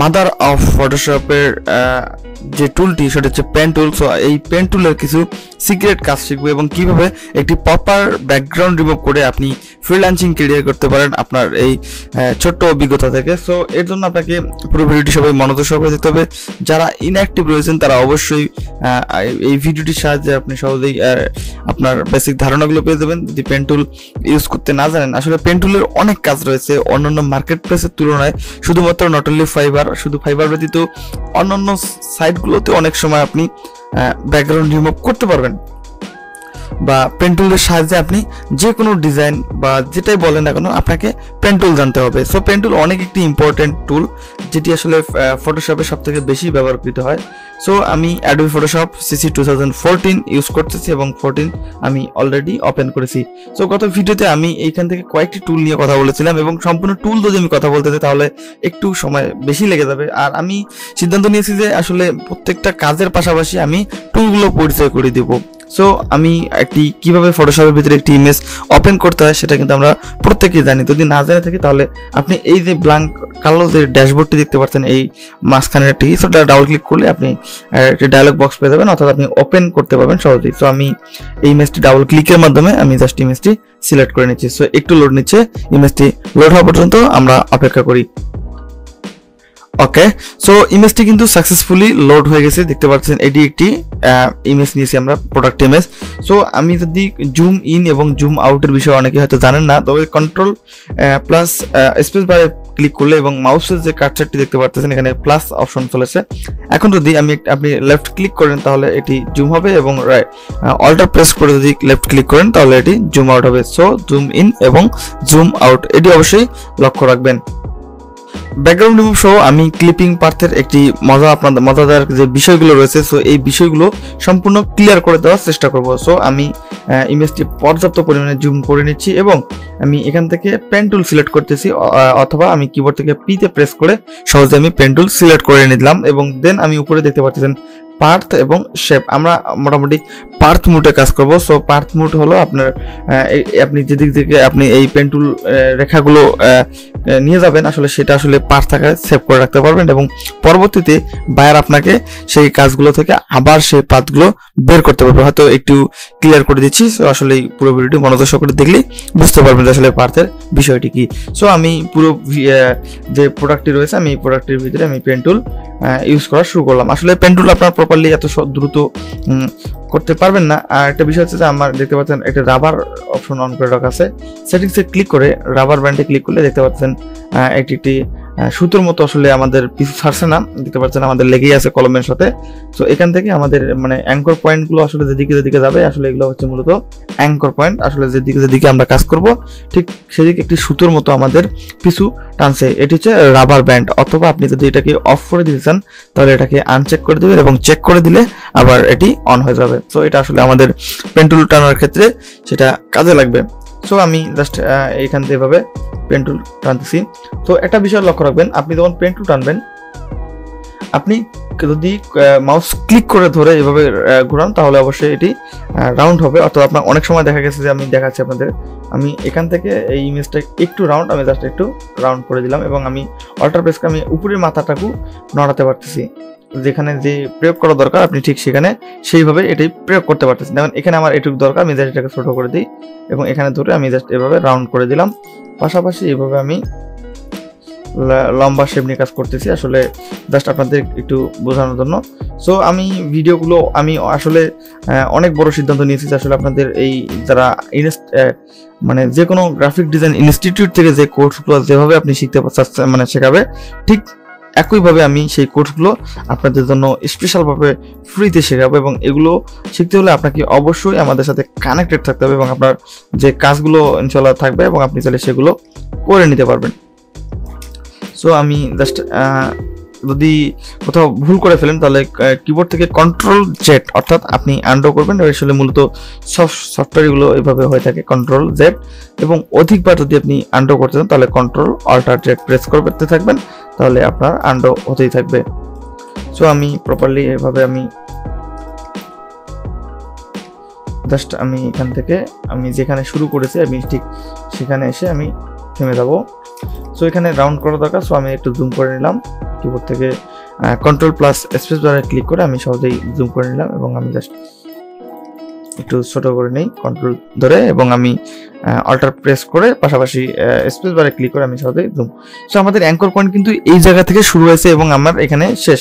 Mother of ফটোশপের যে টুলটি সেটা হচ্ছে পেন টুল সো এই পেন টুলের কিছু সিক্রেট কাজ শিখব এবং কীভাবে একটি প্রপার ব্যাকগ্রাউন্ড রিমুভ করে আপনি ফ্রিল্যান্সিং ক্যারিয়ার করতে পারেন আপনার এই ছোট্ট অভিজ্ঞতা থেকে। সো এর জন্য আপনাকে পুরো ভিডিওটি সবাই মনোযোগ সহকারে দেখতে হবে। যারা ইনঅ্যাক্টিভ রয়েছেন, তারা অবশ্যই এই ভিডিওটির সাহায্যে আপনি সহজেই আপনার বেসিক ধারণাগুলো পেয়ে যাবেন। যদি পেন টুল ইউজ করতে না জানেন, আসলে পেন টুলের অনেক কাজ রয়েছে অন্যান্য মার্কেট প্লেসের তুলনায়। শুধুমাত্র নট অনলি ফাইবার শুধু ফাইবার ব্যতীত অন্যান্য সাইটগুলোতে অনেক সময় আপনি ব্যাকগ্রাউন্ড রিমুভ করতে পারবেন। বা পেন টুলের সাহায্যে আপনি যে কোনো ডিজাইন বা যেটাই বলেন না কেন, আপনাকে পেন টুল জানতে হবে। সো পেন টুল অনেক একটি ইম্পর্টেন্ট টুল যেটি আসলে ফটোশপে সব থেকে বেশি ব্যবহৃত হয়। সো আমি Adobe Photoshop CC two thousand fourteen use করতেছি এবং ফোরটিন আমি অলরেডি ওপেন করেছি। সো গত ভিডিওতে আমি এইখান থেকে কয়েকটি টুল নিয়ে কথা বলেছিলাম এবং সম্পূর্ণ টুল যদি আমি কথা বলতে চাই, তাহলে একটু সময় বেশি লেগে যাবে। আর আমি সিদ্ধান্ত নিয়েছি যে, আসলে প্রত্যেকটা কাজের পাশাপাশি আমি টুলগুলো পরিচয় করে দিব। সো আমি একটি, কীভাবে ফটোশপের ভিতরে একটি ইমেজ ওপেন করতে হয় সেটা কিন্তু আমরা প্রত্যেকেই জানি। যদি না জেনে থাকি তাহলে আপনি এই যে ব্ল্যাঙ্ক কালো যে ড্যাশবোর্ডটি দেখতে পাচ্ছেন, এই মাঝখানের একটি সেটা ডাবল ক্লিক করলে আপনি একটি ডায়লগ বক্স পেয়ে যাবেন, অর্থাৎ আপনি ওপেন করতে পারবেন সহজেই। সো আমি এই ইমেজটি ডাবল ক্লিকের মাধ্যমে আমি জাস্ট ইমেজটি সিলেক্ট করে নিচ্ছি। সো একটু লোড নিচ্ছে ইমেজটি লোড হওয়া পর্যন্ত আমরা অপেক্ষা করি। ওকে সো ইমেজটি কিন্তু সাকসেসফুলি লোড হয়ে গেছে, দেখতে পাচ্ছেন, এটি একটি ইমেজ নিয়েছি আমরা প্রোডাক্ট ইমেজ সো আমি যদি জুম ইন এবং জুম আউটের বিষয়ে অনেকে হয়তো জানেন না, তবে কন্ট্রোল প্লাস স্পেস বারে ক্লিক করলে এবং মাউসের যে কাটচারটি দেখতে পাচ্ছেন, এখানে প্লাস অপশন চলেছে। এখন যদি আমি আপনি লেফট ক্লিক করেন, তাহলে এটি জুম হবে এবং অল্টার প্রেস করে যদি লেফট ক্লিক করেন, তাহলে এটি জুম আউট হবে। সো জুম ইন এবং জুম আউট এটি অবশ্যই লক্ষ্য রাখবেন। ব্যাকগ্রাউন্ড রিমুভ সহ আমি ক্লিপিং পার্থের একটি মজা আপনাদের, মজাদার যে বিষয়গুলো রয়েছে সো এই বিষয়গুলো সম্পূর্ণ ক্লিয়ার করে দেওয়ার চেষ্টা করব। সো আমি ইমেজটি পর্যাপ্ত পরিমাণে জুম করে নিচ্ছি এবং আমি এখান থেকে পেন টুল সিলেক্ট করতেছি অথবা আমি কিবোর্ড থেকে পিতে প্রেস করে সহজে আমি পেন টুল সিলেক্ট করে নিলাম এবং দেন আমি উপরে দেখতে পাচ্ছেন পার্থ এবং শেপ আমরা মোটামুটি পার্থ মুডে কাজ করব। সো পার্থ মুড হলো আপনার আপনি যেদিক থেকে আপনি এই পেন টুল রেখাগুলো নিয়ে যাবেন, আসলে সেটা আসলে পার্থ থাকায় সেভ করে রাখতে পারবেন এবং পরবর্তীতে বায়ার আপনাকে সেই কাজগুলো থেকে আবার সেই পাথগুলো বের করতে পারবে। হয়তো একটু ক্লিয়ার করে দিচ্ছি সো আসলে এই পুরো ভিডিওটি মনোযোগ সহকারে দেখলে বুঝতে পারবেন আসলে পার্থের বিষয়টি কি। সো আমি পুরো যে প্রোডাক্টটি রয়েছে, আমি এই প্রোডাক্টের ভিতরে আমি পেন টুল ইউজ করা শুরু করলাম। আসলে পেন টুল আপনার প্রপারলি এত দ্রুত করতে পারবেন না। আর একটা বিষয় হচ্ছে যে আমার দেখতে পাচ্ছেন একটা রাবার অপশন অন করে রাখা আছে। সেটিংসে ক্লিক করে রাবার ব্যান্ডে ক্লিক করলে দেখতে পাচ্ছেন একটি একটি সুতোর মতো আসলে আমাদের পিছু ছাড়ছে না। দেখতে পাচ্ছেন আমাদের লেগেই আছে কলমের সাথে। তো এখান থেকে আমাদের মানে অ্যাঙ্কর পয়েন্টগুলো আসলে যেদিকে যেদিকে যাবে, আসলে এগুলো হচ্ছে মূলত অ্যাঙ্কর পয়েন্ট আসলে যেদিকে যেদিকে আমরা কাজ করব, ঠিক সেদিকে একটি সুতোর মতো আমাদের পিছু টানছে। এটি হচ্ছে রাবার ব্যান্ড অথবা আপনি যদি এটাকে অফ করে দিতে চান, তাহলে এটাকে আনচেক করে দেবেন এবং চেক করে দিলে আবার এটি অন হয়ে যাবে। তো এটা আসলে আমাদের পেন্টুল টানার ক্ষেত্রে সেটা কাজে লাগবে। সো আমি জাস্ট এখান থেকে এভাবে পেন্টুল টানতেছি। তো একটা বিষয় লক্ষ্য রাখবেন, আপনি যখন পেন্টুল টানবেন, আপনি যদি মাউস ক্লিক করে ধরে এভাবে ঘোরান, তাহলে অবশ্যই এটি রাউন্ড হবে। অর্থাৎ আপনার অনেক সময় দেখা গেছে যে আমি দেখাচ্ছি আপনাদের। আমি এখান থেকে এই ইমেজটা একটু রাউন্ড আমি জাস্ট একটু রাউন্ড করে দিলাম এবং আমি অল্টার প্রেসকে আমি উপরের মাথাটাকু নড়াতে পারতেছি। যেখানে যে প্রয়োগ করা দরকার, আপনি ঠিক সেখানে সেইভাবে এটাই প্রয়োগ করতে পারতেছেন। যেমন এখানে আমার এটুকু দরকার আমি জাস্ট এটাকে ছোট করে দিই এবং এখানে ধরে আমি জাস্ট এভাবে রাউন্ড করে দিলাম। পাশাপাশি এভাবে আমি লম্বা শেপ নিয়ে কাজ করতেছি আসলে জাস্ট আপনাদের একটু বোঝানোর জন্য। সো আমি ভিডিওগুলো, আমি আসলে অনেক বড় সিদ্ধান্ত নিয়েছি যে আসলে আপনাদের এই যারা মানে যে কোনো গ্রাফিক ডিজাইন ইনস্টিটিউট থেকে যে কোর্সগুলো যেভাবে আপনি শিখতে মানে শেখাবে, ঠিক একইভাবে আমি সেই কোর্সগুলো আপনাদের জন্য স্পেশালভাবে ফ্রিতে শেখাবো এবং এগুলো শিখতে হলে আপনাকে অবশ্যই আমাদের সাথে কানেক্টেড থাকতে হবে এবং আপনার যে কাজগুলো ইনশাল্লাহ থাকবে এবং আপনি চাইলে সেগুলো করে নিতে পারবেন। সো আমি জাস্ট যদি কোথাও ভুল করে ফেলেন তাহলে কিবোর্ড থেকে কন্ট্রোল জেড অর্থাৎ আপনি আন্ডো করবেন। আসলে মূলত সব সফটওয়্যারগুলো এভাবে হয়ে থাকে কন্ট্রোল জেড এবং অধিকবার যদি আপনি আন্ডো করতে চান তাহলে কন্ট্রোল অল্টার জেড প্রেস করতে থাকবেন। তাহলে আপনার আন্ডো হতেই থাকবে। সো আমি প্রপারলি এভাবে আমি জাস্ট আমি এখান থেকে আমি যেখানে শুরু করেছি, আমি ঠিক সেখানে এসে আমি থেমে যাব। সো এখানে রাউন্ড করা দরকার সো আমি একটু জুম করে নিলাম। কিবোর্ড থেকে কন্ট্রোল প্লাস স্পেস বারে ক্লিক করে আমি সহজেই জুম করে নিলাম এবং আমি জাস্ট একটু ছোট করে নেই কন্ট্রোল ধরে এবং আমি অল্টার প্রেস করে পাশাপাশি স্পেস বারে ক্লিক করে আমি সহজেই জুম সো আমাদের অ্যাঙ্কর পয়েন্ট কিন্তু এই জায়গা থেকে শুরু হয়েছে এবং আমার এখানে শেষ।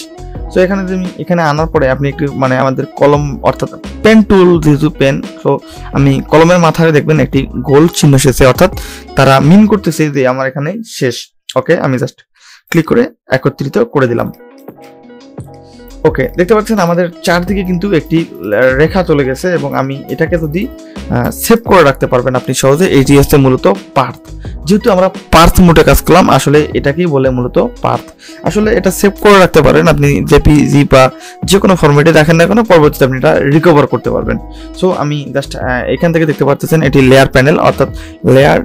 সো এখানে যদি এখানে আনার পরে আপনি একটু মানে আমাদের কলম, অর্থাৎ পেন টুল যেহেতু পেন সো আমি কলমের মাথায় দেখবেন একটি গোল চিহ্ন এসেছে, অর্থাৎ তারা মিন করতেছে যে আমার এখানে শেষ। ওকে আমি জাস্ট ক্লিক করে একত্রিত করে দিলাম। ওকে দেখতে পাচ্ছেন, আমাদের চারদিকে কিন্তু একটি রেখা চলে গেছে এবং আমি এটাকে যদি সেভ করে রাখতে পারবেন আপনি সহজে এইটি হচ্ছে মূলত পার্থ। যেহেতু আমরা পার্থ মোটে কাজ করলাম, আসলে এটাকেই বলে মূলত পার্থ। আসলে এটা সেভ করে রাখতে পারেন, আপনি জেপিজি বা যে কোনো ফরম্যাটে দেখেন না কেন, পরবর্তীতে আপনি এটা রিকভার করতে পারবেন। সো আমি জাস্ট এখান থেকে দেখতে পাচ্ছেন এটি লেয়ার প্যানেল অর্থাৎ লেয়ার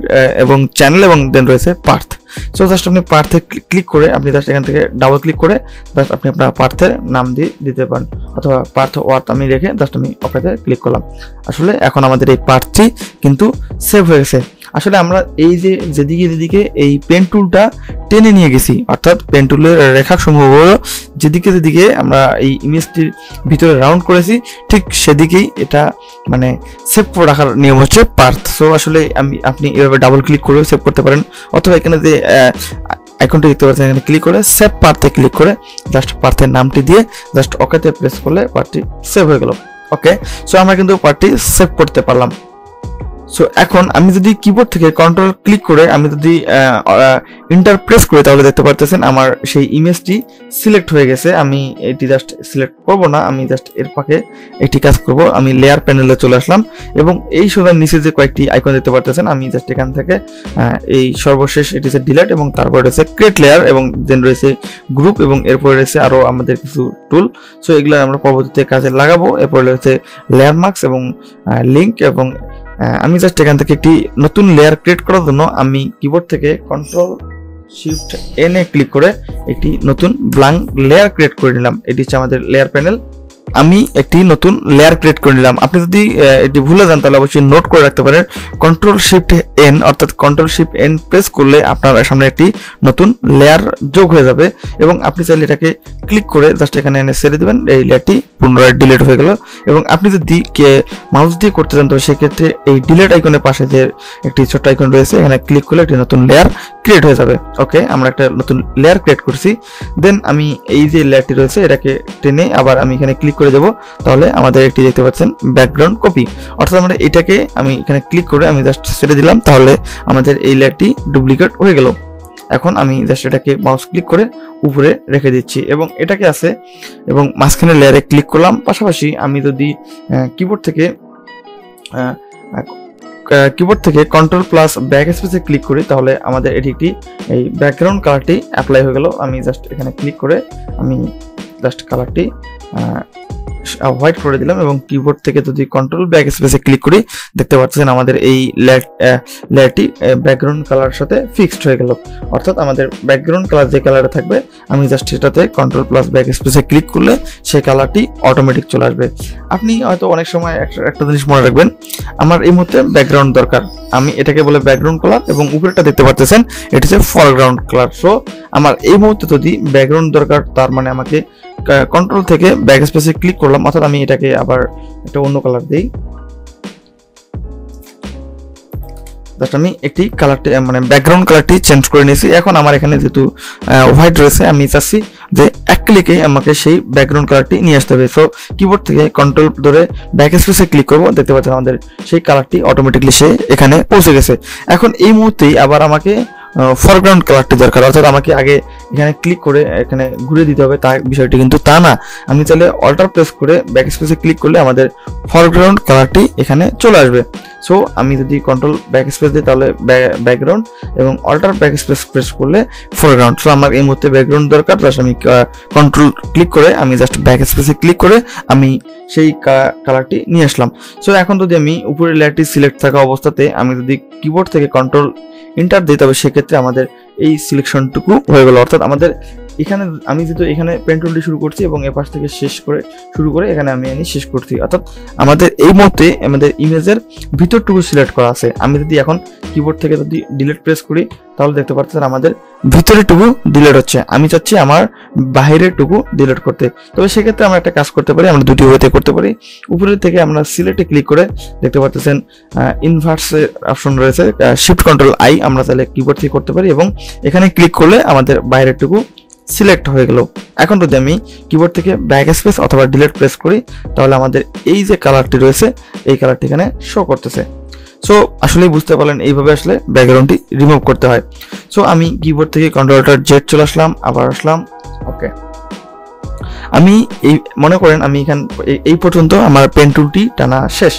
এবং চ্যানেল এবং দেন রয়েছে পার্থ। সো জাস্ট আপনি পার্থে ক্লিক করে আপনি জাস্ট এখান থেকে ডাবল ক্লিক করে জাস্ট আপনি আপনার পার্থের নাম দিয়ে দিতে পারেন। অথবা পার্থ ওয়ার্থ আমি রেখে জাস্ট আমি ওকেতে ক্লিক করলাম। আসলে এখন আমাদের এই পার্থটি কিন্তু সেভ হয়ে গেছে। আসলে আমরা এই যে যেদিকে যেদিকে এই পেন টুলটা টেনে নিয়ে গেছি, অর্থাৎ পেন টুলের রেখা সমূহ যেদিকে যেদিকে আমরা এই ইমেজটির ভিতরে রাউন্ড করেছি, ঠিক সেদিকেই এটা মানে সেভ করে রাখার নিয়ম হচ্ছে পার্থ সো আসলে আমি, আপনি এভাবে ডাবল ক্লিক করেও সেভ করতে পারেন। অথবা এখানে যে আইকনটি দেখতে পাচ্ছেন, এখানে ক্লিক করে সেভ পার্থে ক্লিক করে জাস্ট পার্থের নামটি দিয়ে জাস্ট ওকেতে প্রেস করলে পার্টটি সেভ হয়ে গেল। ওকে সো আমরা কিন্তু পার্টটি সেভ করতে পারলাম। সো এখন আমি যদি কিবোর্ড থেকে কন্ট্রোল ক্লিক করে আমি যদি ইন্টার প্রেস করি তাহলে দেখতে পারতেছেন আমার সেই ইমেজটি সিলেক্ট হয়ে গেছে। আমি এটি জাস্ট সিলেক্ট করব না, আমি জাস্ট এর পাকে একটি কাজ করব। আমি লেয়ার প্যানেলে চলে আসলাম এবং এই সোজার নিচে যে কয়েকটি আইকন দেখতে পারতেছেন, আমি জাস্ট এখান থেকে এই সর্বশেষ এটি হচ্ছে ডিলেট এবং তারপর রয়েছে ক্রিয়েট লেয়ার এবং দেন রয়েছে গ্রুপ এবং এরপরে রয়েছে আরও আমাদের কিছু টুল সো এগুলো আমরা পরবর্তীতে কাজে লাগাবো। এরপরে রয়েছে লেয়ার মার্কস এবং লিঙ্ক এবং আমি জাস্ট এখান থেকে একটি নতুন লেয়ার ক্রিয়েট করার জন্য আমি কিবোর্ড থেকে কন্ট্রোল শিফট এনে ক্লিক করে একটি নতুন ব্লাঙ্ক লেয়ার ক্রিয়েট করে নিলাম। এটি হচ্ছে আমাদের লেয়ার প্যানেল আমি একটি নতুন লেয়ার ক্রিয়েট করে নিলাম। আপনি যদি এটি ভুলে যান, তাহলে অবশ্যই নোট করে রাখতে পারেন। কন্ট্রোল শিফট এন অর্থাৎ কন্ট্রোল শিফট এন প্রেস করলে আপনার সামনে একটি নতুন লেয়ার যোগ হয়ে যাবে এবং আপনি চাইলে এটাকে ক্লিক করে জাস্ট এখানে এনে ছেড়ে দেবেন। এই লেয়ারটি পুনরায় ডিলিট হয়ে গেল। এবং আপনি যদি কে মাউস দিয়ে করতে চান তবে সেক্ষেত্রে এই ডিলিট আইকনের পাশে যে একটি ছোট্ট আইকন রয়েছে, এখানে ক্লিক করলে একটি নতুন লেয়ার ক্রিয়েট হয়ে যাবে। ওকে আমরা একটা নতুন লেয়ার ক্রিয়েট করছি। দেন আমি এই যে লেয়ারটি রয়েছে, এটাকে টেনে আবার আমি এখানে ক্লিক করে দেব, তাহলে আমাদের একটি দেখতে পাচ্ছেন ব্যাকগ্রাউন্ড কপি অর্থাৎ আমরা এটাকে আমি এখানে ক্লিক করে আমি জাস্ট ছেড়ে দিলাম, তাহলে আমাদের এই লেয়ারটি ডুপ্লিকেট হয়ে গেল। এখন আমি জাস্ট এটাকে মাউস ক্লিক করে উপরে রেখে দিচ্ছি এবং এটাকে আছে এবং মাঝখানে লেয়ারে ক্লিক করলাম। পাশাপাশি আমি যদি কিবোর্ড থেকে কিবোর্ড থেকে কন্ট্রোল প্লাস ব্যাক স্পেসে ক্লিক করি, তাহলে আমাদের এটি একটি, এই ব্যাকগ্রাউন্ড কালারটি অ্যাপ্লাই হয়ে গেল। আমি জাস্ট এখানে ক্লিক করে আমি জাস্ট কালারটি হোয়াইট করে দিলাম এবং কিবোর্ড থেকে যদি কন্ট্রোল ব্যাক স্পেসে ক্লিক করি, দেখতে পাচ্ছেন আমাদের এই লেয়ারটি ব্যাকগ্রাউন্ড কালার সাথে ফিক্সড হয়ে গেল। অর্থাৎ আমাদের ব্যাকগ্রাউন্ড কালার যে কালারে থাকবে, আমি জাস্ট সেটাতে কন্ট্রোল প্লাস ব্যাক স্পেসে ক্লিক করলে সেই কালারটি অটোমেটিক চলে আসবে। আপনি হয়তো অনেক সময় একটা জিনিস মনে রাখবেন, আমার এই মুহূর্তে ব্যাকগ্রাউন্ড দরকার। আমি এটাকে বলে ব্যাকগ্রাউন্ড কালার এবং উপরেটা দেখতে পাচ্ছেন এটা হচ্ছে ফরগ্রাউন্ড কালার সো আমার এই মুহূর্তে যদি ব্যাকগ্রাউন্ড দরকার, তার মানে আমাকে কন্ট্রোল থেকে ব্যাক স্পেসে ক্লিক করলাম, অর্থাৎ আমি এটাকে আবার একটা অন্য কালার দিই। জাস্ট আমি একটি কালারটি মানে ব্যাকগ্রাউন্ড কালারটি চেঞ্জ করে নিয়েছি। এখন আমার এখানে যেহেতু হোয়াইট রয়েছে, আমি চাচ্ছি যে এক ক্লিকে আমাকে সেই ব্যাকগ্রাউন্ড কালারটি নিয়ে আসতে হবে। সো কিবোর্ড থেকে কন্ট্রোল ধরে ব্যাক স্পেসে ক্লিক করব, দেখতে পাচ্ছেন আমাদের সেই কালারটি অটোমেটিকলি সে এখানে পৌঁছে গেছে। এখন এই মুহূর্তেই আবার আমাকে ফরগ্রাউন্ড কালারটি দরকার, অর্থাৎ আমাকে আগে এখানে ক্লিক করে এখানে ঘুরে দিতে হবে তা বিষয়টি কিন্তু তা না। আমি তাহলে অল্টার প্রেস করে ব্যাক স্পেসে ক্লিক করলে আমাদের ফরগ্রাউন্ড কালারটি এখানে চলে আসবে। সো আমি যদি কন্ট্রোল ব্যাক স্পেস দিই তাহলে ব্যাকগ্রাউন্ড এবং অল্টার ব্যাক স্পেস প্রেস করলে ফরগ্রাউন্ড সো আমার এই মুহূর্তে ব্যাকগ্রাউন্ড দরকার প্লাস আমি কন্ট্রোল ক্লিক করে আমি জাস্ট ব্যাক স্পেসে ক্লিক করে আমি সেই কালারটি নিয়ে আসলাম। সো এখন যদি আমি উপরে লেয়ারটি সিলেক্ট থাকা অবস্থাতে আমি যদি কিবোর্ড থেকে কন্ট্রোল ইন্টার দিতে হবে সেক্ষেত্রে আমাদের এই সিলেকশনটুকু হয়ে গেল। অর্থাৎ আমাদের এখানে আমি যেহেতু এখানে পেন্টুলটি শুরু করছি এবং এ পাশ থেকে শেষ করে শুরু করে এখানে আমি এনে শেষ করছি। অর্থাৎ আমাদের এই মুহূর্তে আমাদের ইমেজের ভিতরটুকু সিলেক্ট করা আছে। আমি যদি এখন কিবোর্ড থেকে যদি ডিলেট প্রেস করি, তাহলে দেখতে পাচ্ছেন আমাদের ভিতরের টুকু ডিলিট হচ্ছে। আমি চাচ্ছি আমার বাহিরের টুকু ডিলিট করতে। তবে সেক্ষেত্রে আমরা একটা কাজ করতে পারি, আমরা দুটি ওয়েতে করতে পারি। উপরের থেকে আমরা সিলেক্টে ক্লিক করে দেখতে পাচ্ছেন ইনভার্সের অপশন রয়েছে শিফট কন্ট্রোল আই আমরা তাহলে কিবোর্ড থেকে করতে পারি এবং এখানে ক্লিক করলে আমাদের বাইরের টুকু সিলেক্ট হয়ে গেল। এখন যদি আমি কিবোর্ড থেকে ব্যাক স্পেস অথবা ডিলেট প্রেস করি, তাহলে আমাদের এই যে কালারটি রয়েছে, এই কালারটি এখানে শো করতেছে। সো আসলেই বুঝতে পারলেন এইভাবে আসলে ব্যাকগ্রাউন্ডটি রিমুভ করতে হয়। সো আমি কিবোর্ড থেকে কন্ট্রোলটার জেট চলে আসলাম, আবার আসলাম ওকে আমি এই, মনে করেন আমি এখান, এই পর্যন্ত আমার পেন টুলটি টানা শেষ।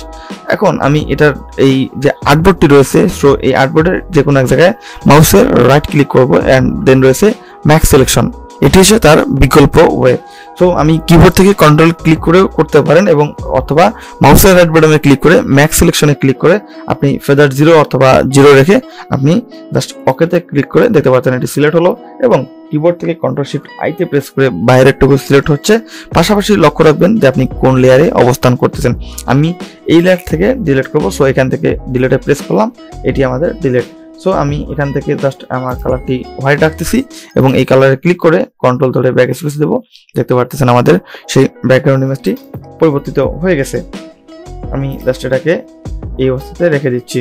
এখন আমি এটার এই যে আর্টবোর্ডটি রয়েছে সো এই আর্টবোর্ডের যে কোনো এক জায়গায় মাউসের রাইট ক্লিক করব অ্যান্ড দেন রয়েছে ম্যাক্স সিলেকশন এটি হচ্ছে তার বিকল্প ওয়ে সো আমি কিবোর্ড থেকে কন্ট্রোল ক্লিক করেও করতে পারেন এবং অথবা মাউসের রাইট বাটনে ক্লিক করে ম্যাক্স সিলেকশনে ক্লিক করে আপনি ফেদার জিরো অথবা জিরো রেখে আপনি জাস্ট ওকেতে ক্লিক করে দেখতে পাচ্ছেন এটি সিলেক্ট হলো এবং কিবোর্ড থেকে কন্ট্রোল শিফট আইতে প্রেস করে বাইরের টুকু সিলেক্ট হচ্ছে পাশাপাশি লক্ষ্য রাখবেন যে আপনি কোন লেয়ারে অবস্থান করতেছেন আমি এই লেয়ার থেকে ডিলিট করব সো এখান থেকে ডিলেটে প্রেস করলাম এটি আমাদের ডিলেট সো আমি এখান থেকে জাস্ট আমার কালারটি হোয়াইট রাখতেছি এবং এই কালারে ক্লিক করে কন্ট্রোল ধরে ব্যাক স্পেস দেবো। দেখতে পারতেছেন আমাদের সেই ব্যাকগ্রাউন্ড ইমেজটি পরিবর্তিত হয়ে গেছে। আমি জাস্ট এটাকে এই অবস্থাতে রেখে দিচ্ছি।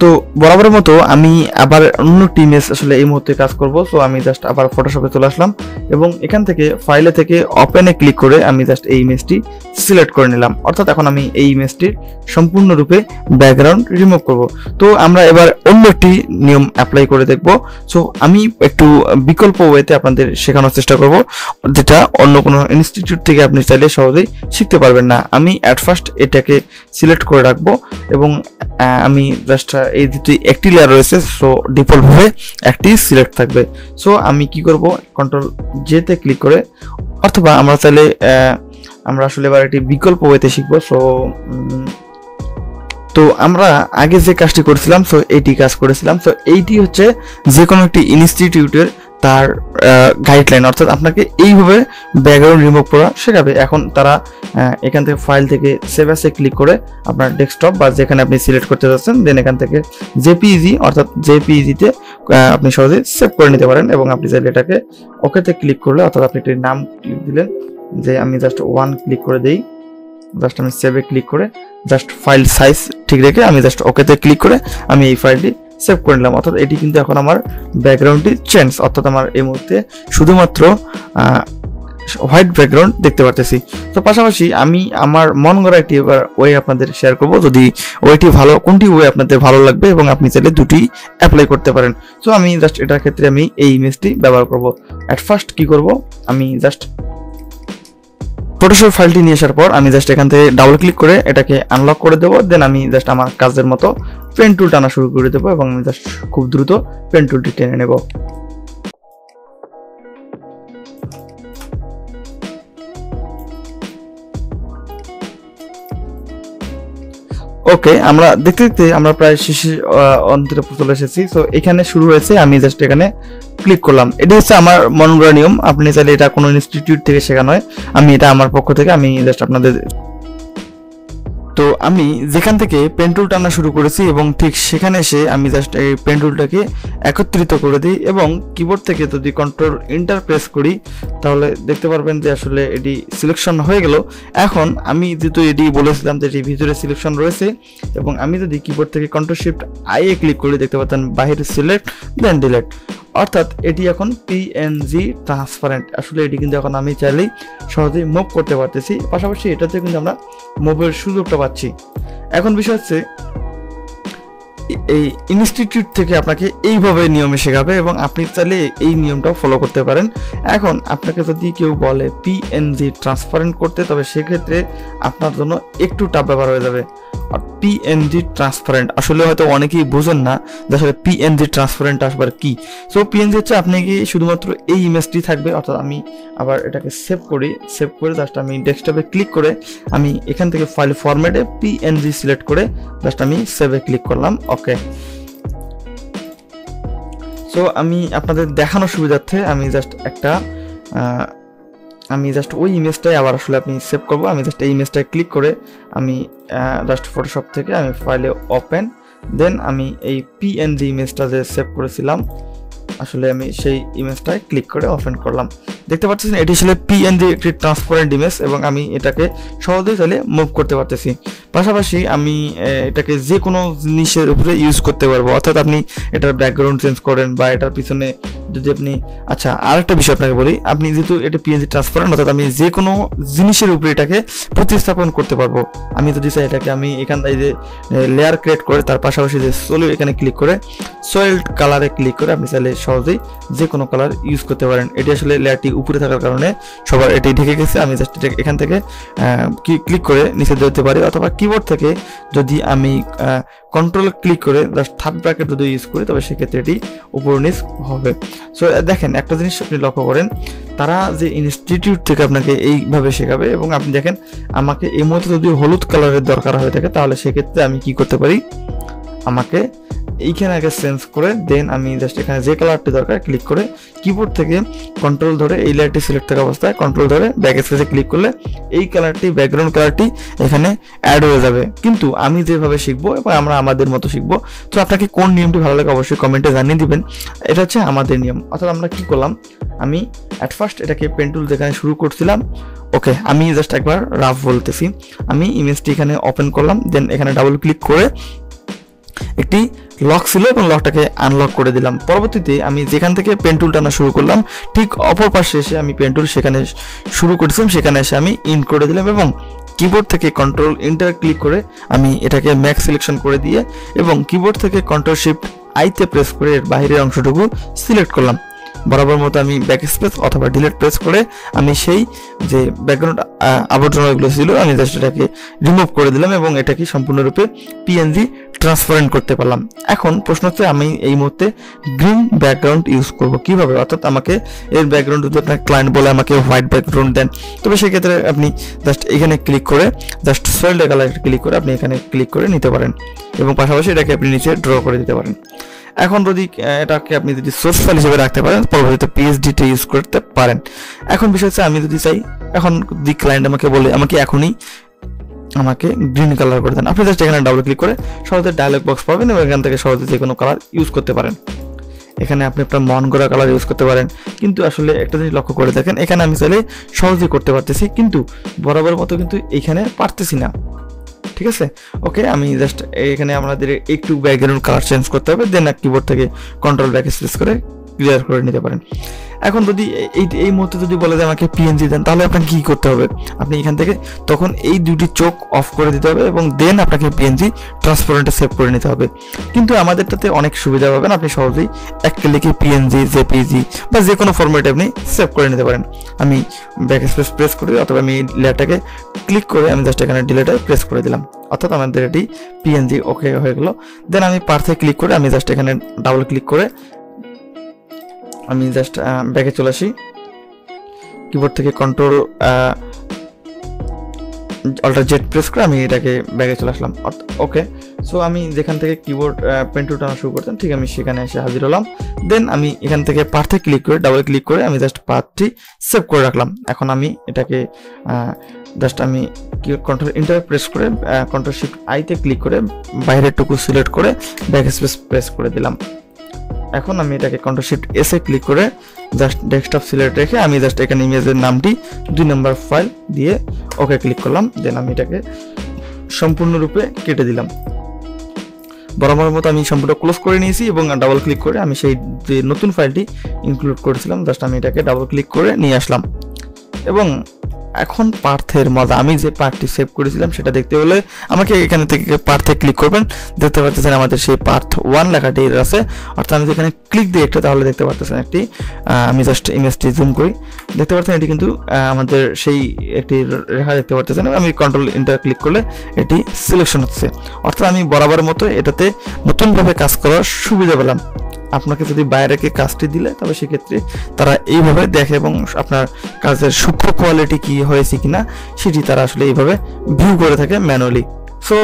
তো বরাবরের মতো আমি আবার অন্য টিমে আসলে এই মুহূর্তে কাজ করব। সো আমি জাস্ট আবার ফটোশপে চলে আসলাম এবং এখান থেকে ফাইলে থেকে ওপেনে ক্লিক করে আমি জাস্ট এই ইমেজটি সিলেক্ট করে নিলাম। অর্থাৎ এখন আমি এই ইমেজটির সম্পূর্ণরূপে ব্যাকগ্রাউন্ড রিমুভ করব। তো আমরা এবার অন্য একটি নিয়ম অ্যাপ্লাই করে দেখব। সো আমি একটু বিকল্প ওয়েতে আপনাদের শেখানোর চেষ্টা করব, যেটা অন্য কোনো ইনস্টিটিউট থেকে আপনি চাইলে সহজেই শিখতে পারবেন না। আমি অ্যাট ফার্স্ট এটাকে সিলেক্ট করে রাখব এবং আমি জাস্ট এই দুটি একটি লেয়ার রয়েছে সো ডিফল্টভাবে একটি সিলেক্ট থাকবে। সো আমি কি করব? কন্ট্রোল জেতে ক্লিক করে, অথবা আমরা চাইলে আমরা আসলে এবার একটি বিকল্প ওয়েতে শিখব। সো তো আমরা আগে যে কাজটি করেছিলাম সো এইটি কাজ করেছিলাম। সো এইটি হচ্ছে যে কোনো একটি ইনস্টিটিউটের তার গাইডলাইন অর্থাৎ আপনাকে এইভাবে ব্যাকগ্রাউন্ড রিমুভ করা শেখাবে। এখন তারা এখান থেকে ফাইল থেকে সেভ অ্যাসে ক্লিক করে আপনার ডেস্কটপ বা যেখানে আপনি সিলেক্ট করতে যাচ্ছেন দেন এখান থেকে জেপিইজি অর্থাৎ জেপিইজিতে আপনি সহজে সেভ করে নিতে পারেন এবং আপনি চাইলে এটাকে ওকেতে ক্লিক করলে, অর্থাৎ আপনি একটি নাম ক্লিক দিলেন, যে আমি জাস্ট ওয়ান ক্লিক করে দিই। জাস্ট আমি সেভে ক্লিক করে জাস্ট ফাইল সাইজ ঠিক রেখে আমি জাস্ট ওকেতে ক্লিক করে আমি এই ফাইলটি সেভ করে নিলাম। অর্থাৎ এটি কিন্তু এখন আমার ব্যাকগ্রাউন্ডটি চেঞ্জ অর্থাৎ আমার এই মুহূর্তে শুধুমাত্র হোয়াইট ব্যাকগ্রাউন্ড দেখতে পারতেছি। তো পাশাপাশি আমি আমার মন গড়া একটি এবার ওয়ে আপনাদের শেয়ার করব। যদি ওয়েটি ভালো, কোনটি ওয়ে আপনাদের ভালো লাগবে এবং আপনি চাইলে দুটি অ্যাপ্লাই করতে পারেন। তো আমি জাস্ট এটার ক্ষেত্রে আমি এই ইমেজটি ব্যবহার করব। অ্যাট ফার্স্ট কি করব? আমি জাস্ট ফটোশপ ফাইলটি নিয়ে আসার পর আমি জাস্ট এখান থেকে ডাবল ক্লিক করে এটাকে আনলক করে দেবো। দেন আমি জাস্ট আমার কাজের মতো পেন টুল টানা শুরু করে দেবো এবং আমি জাস্ট খুব দ্রুত পেন টুলটি টেনে নেব। ওকে আমরা দেখতে দেখতে আমরা প্রায় শেষে অন্তরে চলে এসেছি। সো এখানে শুরু হয়েছে। আমি জাস্ট এখানে ক্লিক করলাম। এটি হচ্ছে আমার মন নিয়ম। আপনি চাইলে এটা কোনো ইনস্টিটিউট থেকে শেখানো হয়। আমি এটা আমার পক্ষ থেকে, আমি জাস্ট আপনাদের তো আমি যেখান থেকে পেন্টুল টানা শুরু করেছি এবং ঠিক সেখানে এসে আমি জাস্ট এই পেন্টুলটাকে একত্রিত করে দিই এবং কিবোর্ড থেকে যদি কন্ট্রোল ইন্টার প্রেস করি, তাহলে দেখতে পারবেন যে আসলে এটি সিলেকশন হয়ে গেল। এখন আমি যেহেতু এটি বলেছিলাম যে এটি ভিতরে সিলেকশন রয়েছে এবং আমি যদি কিবোর্ড থেকে কন্ট্রোল শিফট আইয়ে ক্লিক করি, দেখতে পাচ্ছেন বাহিরে সিলেক্ট দেন ডিলেক্ট অর্থাৎ এটি এখন পিএনজি ট্রান্সপারেন্ট আসলে এটি কিন্তু এখন আমি চাইলেই সহজেই মুভ করতে পারতেছি। পাশাপাশি এটাতে কিন্তু আমরা মুভের সুযোগটা পাচ্ছি। এখন বিষয় হচ্ছে, এই ইনস্টিটিউট থেকে আপনাকে এইভাবে নিয়মে শেখাবে এবং আপনি চাইলে এই নিয়মটাও ফলো করতে পারেন। এখন আপনাকে যদি কেউ বলে পিএনজি ট্রান্সপারেন্ট করতে, তবে সেক্ষেত্রে আপনার জন্য একটু টাফ ব্যাপার হয়ে যাবে। পিএনজি ট্রান্সপারেন্ট আসলে হয়তো অনেকেই বোঝেন না যে আসলে পিএনজি ট্রান্সপারেন্ট আসবার কি। সো পিএনজি হচ্ছে কি শুধুমাত্র এই ইমেজটি থাকবে, অর্থাৎ আমি আবার এটাকে সেভ করি সেভ করে জাস্ট আমি ডেস্কটপে ক্লিক করে আমি এখান থেকে ফাইল ফরম্যাটে পিএনজি সিলেক্ট করে জাস্ট আমি সেভে ক্লিক করলাম ওকে সো আমি আপনাদের দেখানোর সুবিধার্থে আমি জাস্ট একটা আমি জাস্ট ওই ইমেজটাই আবার আসলে আপনি সেভ করব। আমি জাস্ট এই ইমেজটায় ক্লিক করে আমি জাস্ট ফটোশপ থেকে আমি ফাইলে ওপেন দেন আমি এই পিএনজি ইমেজটা যে সেভ করেছিলাম, আসলে আমি সেই ইমেজটায় ক্লিক করে ওপেন করলাম। দেখতে পাচ্ছেন, এটি আসলে পিএনজি একটি ট্রান্সপারেন্ট ইমেজ এবং আমি এটাকে সহজেই চাইলে মুভ করতে পারতেছি। পাশাপাশি আমি এটাকে যে কোনো জিনিসের উপরে ইউজ করতে পারব। অর্থাৎ আপনি এটার ব্যাকগ্রাউন্ড চেঞ্জ করেন বা এটার পিছনে যদি আপনি আচ্ছা আর একটা বিষয় আপনাকে বলি। আপনি যেহেতু এটা পিএনজি ট্রান্সপারেন্ট অর্থাৎ আমি যে কোনো জিনিসের উপরে এটাকে প্রতিস্থাপন করতে পারব। আমি যদি চাই এটাকে আমি এখান থেকে যে লেয়ার ক্রিয়েট করে, তার পাশাপাশি যে সোলো এখানে ক্লিক করে সয়েল কালারে ক্লিক করে আপনি চাইলে সহজেই যে কোনো কালার ইউজ করতে পারেন। এটি আসলে লেয়ারটি উপরে থাকার কারণে সবার এটি ঢেকে গেছে। আমি জাস্ট এটা এখান থেকে ক্লিক করে নিচে দিতে পারি। অথবা কিবোর্ড থেকে যদি আমি কন্ট্রোল ক্লিক করে জাস্ট থার্ড ব্র্যাকেট যদি ইউজ করি, তবে সেক্ষেত্রে এটি উপর নিচ হবে। সো দেখেন, একটা জিনিস আপনি লক্ষ্য করেন, তারা যে ইনস্টিটিউট থেকে আপনাকে এইভাবে শেখাবে এবং আপনি দেখেন, আমাকে এই মুহূর্তে যদি হলুদ কালারের দরকার হয়ে থাকে, তাহলে সেক্ষেত্রে আমি কি করতে পারি? আমাকে এইখানে আগে চেঞ্জ করে দেন আমি জাস্ট এখানে যে কালারটি দরকার ক্লিক করে কিবোর্ড থেকে কন্ট্রোল ধরে এই লাইটটি সিলেক্ট থাকা অবস্থায় কন্ট্রোল ধরে ব্যাক স্পেসে ক্লিক করলে এই কালারটি ব্যাকগ্রাউন্ড কালারটি এখানে অ্যাড হয়ে যাবে। কিন্তু আমি যেভাবে শিখব এবং আমরা আমাদের মতো শিখব, তো আপনাকে কোন নিয়মটি ভালো লাগে অবশ্যই কমেন্টে জানিয়ে দিবেন। এটা হচ্ছে আমাদের নিয়ম। অর্থাৎ আমরা কি করলাম, আমি অ্যাট ফার্স্ট এটাকে পেন্টুল যেখানে শুরু করছিলাম ওকে আমি জাস্ট একবার রাফ বলতেছি, আমি ইমেজটি এখানে ওপেন করলাম দেন এখানে ডাবল ক্লিক করে একটি লক ছিল এবং লকটাকে আনলক করে দিলাম। পরবর্তীতে আমি যেখান থেকে পেন্টুল টানা শুরু করলাম, ঠিক অপর পাশে এসে আমি পেন্টুল সেখানে শুরু করেছিলাম, সেখানে এসে আমি ইন করে দিলাম এবং কিবোর্ড থেকে কন্ট্রোল ইন্টার ক্লিক করে আমি এটাকে ম্যাক সিলেকশন করে দিয়ে এবং কিবোর্ড থেকে কন্ট্রোল শিফট আইতে প্রেস করে এর বাইরের অংশটুকু সিলেক্ট করলাম। বরাবর মতো আমি ব্যাক স্পেস অথবা ডিলেট প্রেস করে আমি সেই যে ব্যাকগ্রাউন্ড আবর্জনাগুলো ছিল, আমি জাস্ট এটাকে রিমুভ করে দিলাম এবং এটাকে সম্পূর্ণরূপে পিএনজি ট্রান্সপারেন্ট করতে পারলাম। এখন প্রশ্ন হচ্ছে, আমি এই মুহূর্তে গ্রিন ব্যাকগ্রাউন্ড ইউজ করব কীভাবে? অর্থাৎ আমাকে এর ব্যাকগ্রাউন্ড যদি আপনার ক্লায়েন্ট বলে আমাকে হোয়াইট ব্যাকগ্রাউন্ড দেন, তবে সেক্ষেত্রে আপনি জাস্ট এখানে ক্লিক করে জাস্ট সোয়েল কালার ক্লিক করে, আপনি এখানে ক্লিক করে নিতে পারেন এবং পাশাপাশি এটাকে আপনি নিচে ড্র করে দিতে পারেন। এখন যদি এটাকে আপনি যদি সোর্স ফাইল হিসেবে রাখতে পারেন, পরবর্তীতে পিএইচডিতে ইউজ করতে পারেন। এখন বিষয় হচ্ছে, আমি যদি চাই, এখন যদি ক্লায়েন্ট আমাকে বলে, আমাকে এখনই আমাকে গ্রিন কালার করে দেন। আপনি জাস্ট এখানে ডাবল ক্লিক করে সহজে ডায়লগ বক্স পাবেন এবং এখান থেকে সহজে যে কোনো কালার ইউজ করতে পারেন। এখানে আপনি আপনার মন গড়া কালার ইউজ করতে পারেন। কিন্তু আসলে একটা জিনিস লক্ষ্য করে দেখেন, এখানে আমি চাইলে সহজেই করতে পারতেছি, কিন্তু বরাবর মতো কিন্তু এখানে পারতেছি না। ঠিক আছে? ওকে আমি জাস্ট এখানে আমাদের একটু ব্যাকগ্রাউন্ড কালার চেঞ্জ করতে হবে দেন কিবোর্ড থেকে কন্ট্রোল ব্যাক স্পেস করে ক্লিয়ার করে নিতে পারেন। এখন যদি এই এই মুহূর্তে যদি বলে যে আমাকে পিএনজি দেন, তাহলে আপনাকে কি করতে হবে? আপনি এখান থেকে তখন এই দুটি চোখ অফ করে দিতে হবে এবং দেন আপনাকে পিএনজি ট্রান্সপারেন্টে সেভ করে নিতে হবে। কিন্তু আমাদেরটাতে অনেক সুবিধা পাবেন, আপনি সহজেই এক ক্লিকে পিএনজি জেপিজি বা যে কোনো ফরম্যাটে আপনি সেভ করে নিতে পারেন। আমি ব্যাক স্পেস প্রেস করি, অথবা আমি লেয়ারটাকে ক্লিক করে আমি জাস্ট এখানে ডিলেটে প্রেস করে দিলাম। অর্থাৎ আমাদের এটি পিএনজি ওকে হয়ে গেলো। দেন আমি পার্থে ক্লিক করে আমি জাস্ট এখানে ডাবল ক্লিক করে আমি জাস্ট ব্যাকে চলে আসি। কিবোর্ড থেকে কন্ট্রোল অল্টার জেট প্রেস করে আমি এটাকে ব্যাগে চলে আসলাম। ওকে সো আমি যেখান থেকে কিবোর্ড পেন টু টানা শুরু করতাম, ঠিক আমি সেখানে এসে হাজির হলাম। দেন আমি এখান থেকে পার্থে ক্লিক করে ডাবল ক্লিক করে আমি জাস্ট পার্থটি সেভ করে রাখলাম। এখন আমি এটাকে জাস্ট আমি কন্ট্রোল ইন্টার প্রেস করে কন্ট্রোল শিফট আইতে ক্লিক করে বাইরের টুকু সিলেক্ট করে ব্যাক স্পেস প্রেস করে দিলাম। এখন আমি এটাকে কন্ট্রোল শিফট এসে ক্লিক করে জাস্ট ডেস্কটপ সিলেক্ট রেখে আমি জাস্ট এখানে ইমেজের নামটি দুই নম্বর ফাইল দিয়ে ওকে ক্লিক করলাম। দেন আমি এটাকে সম্পূর্ণরূপে কেটে দিলাম। বরাবর মতো আমি সম্পূর্ণ ক্লোজ করে নিয়েছি এবং ডাবল ক্লিক করে আমি সেই যে নতুন ফাইলটি ইনক্লুড করেছিলাম জাস্ট আমি এটাকে ডাবল ক্লিক করে নিয়ে আসলাম। এবং এখন পার্থের মজা। আমি যে পার্টটি সেভ করেছিলাম, সেটা দেখতে হলে আমাকে এখানে থেকে পার্থে ক্লিক করবেন। দেখতে পাচ্ছেন আমাদের সেই পার্থ ওয়ান লেখাটি আছে। অর্থাৎ আমি যেখানে ক্লিক দিই একটা, তাহলে দেখতে পাচ্ছেন একটি আমি জাস্ট ইমেজটি জুম করি। দেখতে পাচ্ছেন এটি কিন্তু আমাদের সেই একটি রেখা দেখতে পাচ্ছেন আমি কন্ট্রোল ইন্টার ক্লিক করলে এটি সিলেকশন হচ্ছে। অর্থাৎ আমি বরাবর মতো এটাতে নতুনভাবে কাজ করার সুবিধা পেলাম। আপনাকে যদি বাইরেকে কাজটি দিলে, তবে সেক্ষেত্রে তারা এইভাবে দেখে এবং আপনার কাজের সূক্ষ্ম কোয়ালিটি কি হয়েছে কিনা, সেটি তারা আসলে এইভাবে ভিউ করে থাকে ম্যানুয়ালি সো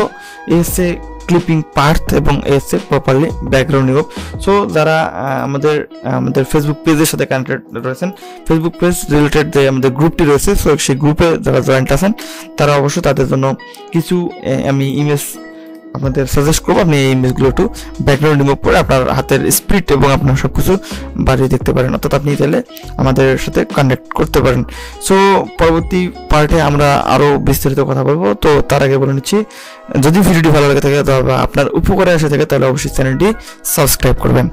হচ্ছে ক্লিপিং পার্ট এবং হচ্ছে প্রপারলি ব্যাকগ্রাউন্ড নিয়োগ. সো যারা আমাদের আমাদের ফেসবুক পেজের সাথে কানেক্টেড রয়েছেন ফেসবুক পেজ রিলেটেড যে আমাদের গ্রুপটি রয়েছে সো সেই গ্রুপে যারা জয়েন্ট আছেন, তারা অবশ্যই তাদের জন্য কিছু আমি ইমেজ আপনাদের সাজেস্ট করব, আপনি এই ইমেজগুলো একটু ব্যাকগ্রাউন্ড রিমুভ করে আপনার হাতের স্পিড এবং আপনার সব কিছু বাড়িয়ে দেখতে পারেন। অর্থাৎ আপনি তাহলে আমাদের সাথে কানেক্ট করতে পারেন। সো পরবর্তী পার্টে আমরা আরও বিস্তারিত কথা বলব। তো তার আগে বলে নিচ্ছি, যদি ভিডিওটি ভালো লাগে থাকে তবে আপনার উপকারে আসে থাকে, তাহলে অবশ্যই চ্যানেলটি সাবস্ক্রাইব করবেন।